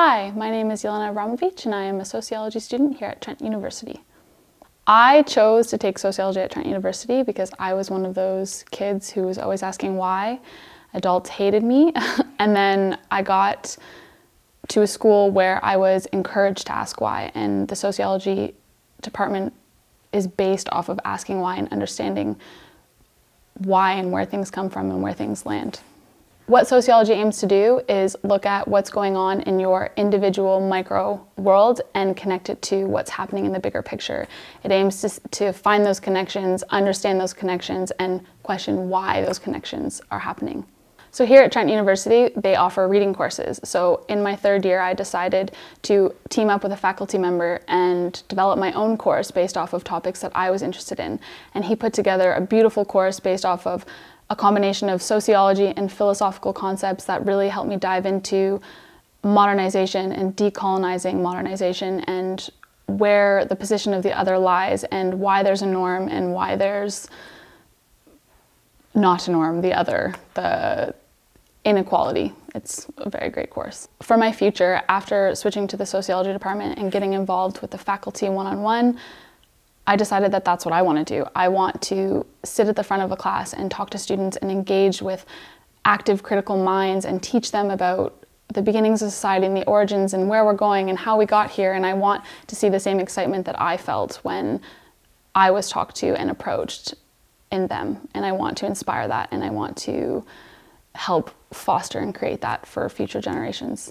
Hi, my name is Jelena Avramovic and I am a sociology student here at Trent University. I chose to take sociology at Trent University because I was one of those kids who was always asking why. Adults hated me and then I got to a school where I was encouraged to ask why and the sociology department is based off of asking why and understanding why and where things come from and where things land. What sociology aims to do is look at what's going on in your individual micro world and connect it to what's happening in the bigger picture. It aims to, to find those connections, understand those connections, and question why those connections are happening. So here at Trent University, they offer reading courses. So in my third year, I decided to team up with a faculty member and develop my own course based off of topics that I was interested in. And he put together a beautiful course based off of a combination of sociology and philosophical concepts that really helped me dive into modernization and decolonizing modernization and where the position of the other lies and why there's a norm and why there's not a norm, the other, the inequality. It's a very great course. For my future, after switching to the sociology department and getting involved with the faculty one-on-one, -on -one, I decided that that's what I want to do. I want to sit at the front of a class and talk to students and engage with active critical minds and teach them about the beginnings of society and the origins and where we're going and how we got here. And I want to see the same excitement that I felt when I was talked to and approached in them. And I want to inspire that and I want to help foster and create that for future generations.